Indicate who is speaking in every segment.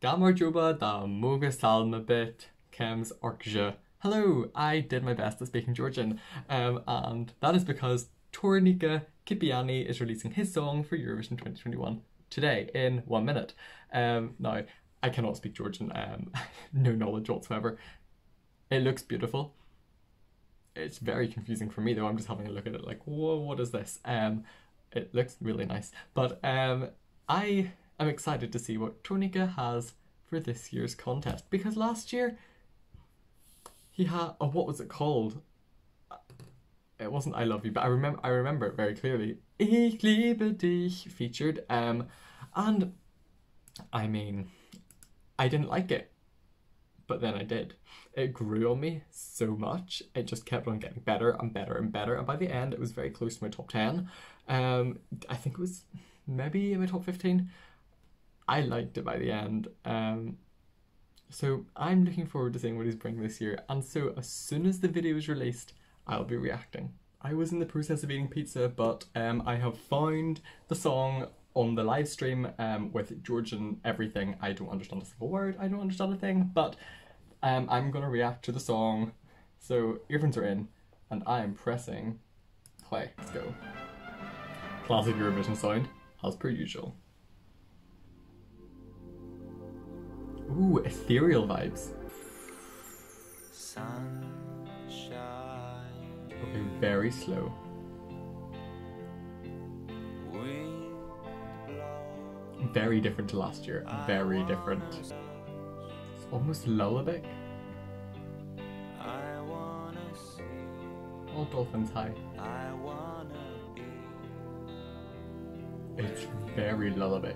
Speaker 1: Gamar Juba da Salma bit Kems Orkja. Hello, I did my best at speaking Georgian, um, and that is because Tornike Kipiani is releasing his song for Eurovision 2021 today in one minute. Um, now, I cannot speak Georgian, um, no knowledge whatsoever. It looks beautiful. It's very confusing for me though. I'm just having a look at it like, whoa, what is this? Um, it looks really nice. But um, I am excited to see what Tornike has for this year's contest because last year he had oh, what was it called? It wasn't I love you, but I remember I remember it very clearly. Ich liebe dich featured, um, and I mean, I didn't like it, but then I did. It grew on me so much. It just kept on getting better and better and better, and by the end, it was very close to my top ten. Um, I think it was maybe in my top fifteen. I liked it by the end. Um, so I'm looking forward to seeing what he's bringing this year. And so as soon as the video is released, I'll be reacting. I was in the process of eating pizza, but um, I have found the song on the live stream um, with Georgian everything. I don't understand a single word, I don't understand a thing, but um, I'm gonna react to the song. So earphones are in, and I am pressing play. Let's go. Classic Eurovision sound, as per usual. Ooh, ethereal vibes. Okay, very slow. Very different to last year. Very different. It's almost lullaby. All dolphins high. It's very lullaby.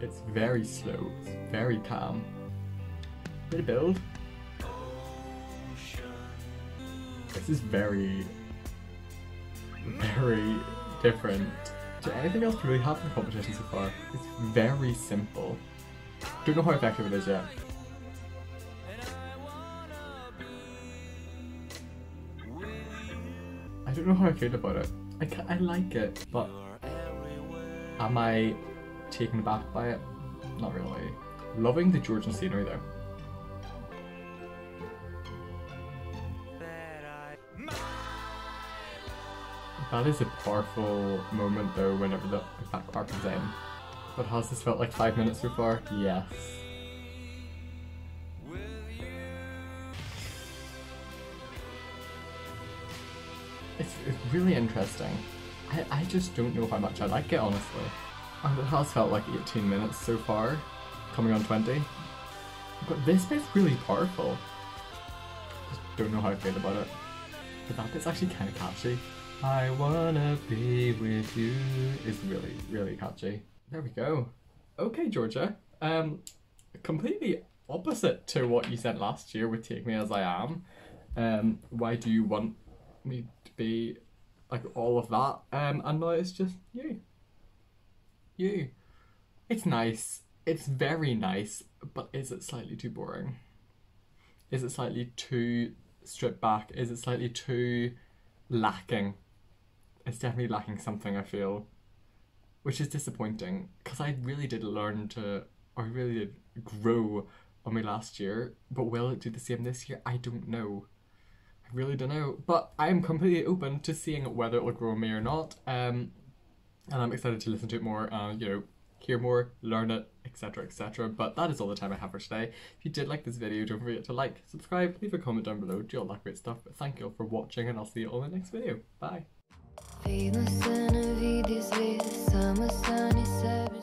Speaker 1: It's very slow. It's very calm. Bit of build. This is very, very different to anything else really have in the competition so far. It's very simple. Don't know how effective it is yet. I don't know how I feel about it. I, I like it, but am I taken aback by it? Not really. Loving the Georgian scenery though. That is a powerful moment though whenever the back part comes in. But has this felt like five minutes so far? Yes. It's, it's really interesting. I, I just don't know how much I like it honestly. And it has felt like 18 minutes so far, coming on 20. But this bit's really powerful. Just don't know how I feel about it. But that bit's actually kind of catchy. I wanna be with you is really, really catchy. There we go. Okay, Georgia. Um, completely opposite to what you said last year with Take Me As I Am. Um, why do you want me to be like all of that? Um, and now it's just you. You. It's nice. It's very nice, but is it slightly too boring? Is it slightly too stripped back? Is it slightly too lacking? It's definitely lacking something I feel, which is disappointing because I really did learn to, or really did grow on my last year. But will it do the same this year? I don't know. I really don't know. But I am completely open to seeing whether it will grow me or not. Um, and I'm excited to listen to it more. And you know, hear more, learn it, etc. etc. But that is all the time I have for today. If you did like this video, don't forget to like, subscribe, leave a comment down below, do all that great stuff. But thank you all for watching and I'll see you all in the next video. Bye. Famous enemy, this is summer sun is seven.